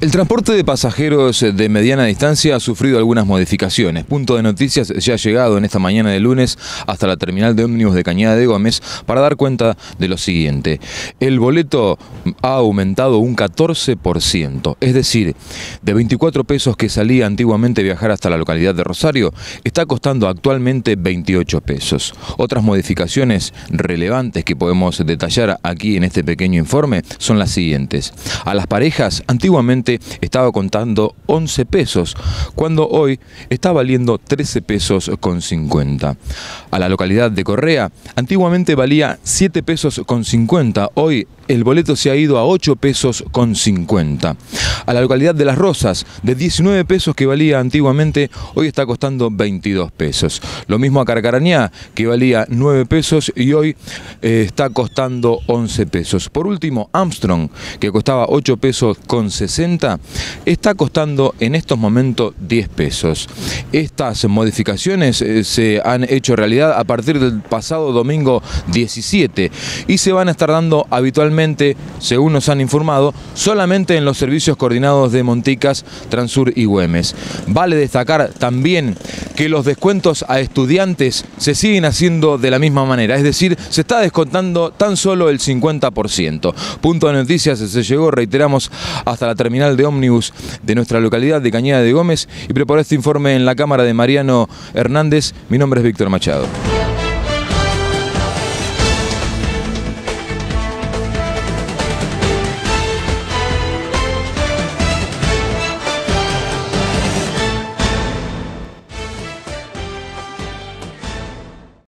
El transporte de pasajeros de mediana distancia ha sufrido algunas modificaciones. Punto de Noticias ya ha llegado en esta mañana de lunes hasta la terminal de ómnibus de Cañada de Gómez para dar cuenta de lo siguiente. El boleto ha aumentado un 14%, es decir, de 24 pesos que salía antiguamente viajar hasta la localidad de Rosario, está costando actualmente 28 pesos. Otras modificaciones relevantes que podemos detallar aquí en este pequeño informe son las siguientes. A las parejas antiguamente estaba contando 11 pesos, cuando hoy está valiendo 13 pesos con 50. A la localidad de Correa, antiguamente valía 7 pesos con 50, hoy el boleto se ha ido a 8 pesos con 50. A la localidad de Las Rosas, de 19 pesos que valía antiguamente, hoy está costando 22 pesos. Lo mismo a Carcarañá, que valía 9 pesos y hoy eh, está costando 11 pesos. Por último, Armstrong, que costaba 8 pesos con 60, está costando en estos momentos 10 pesos. Estas modificaciones eh, se han hecho realidad a partir del pasado domingo 17 y se van a estar dando habitualmente, según nos han informado, solamente en los servicios coordinados de Monticas, Transur y Güemes. Vale destacar también que los descuentos a estudiantes se siguen haciendo de la misma manera, es decir, se está descontando tan solo el 50%. Punto de noticias se llegó, reiteramos, hasta la terminal de ómnibus de nuestra localidad de Cañada de Gómez y preparó este informe en la cámara de Mariano Hernández. Mi nombre es Víctor Machado.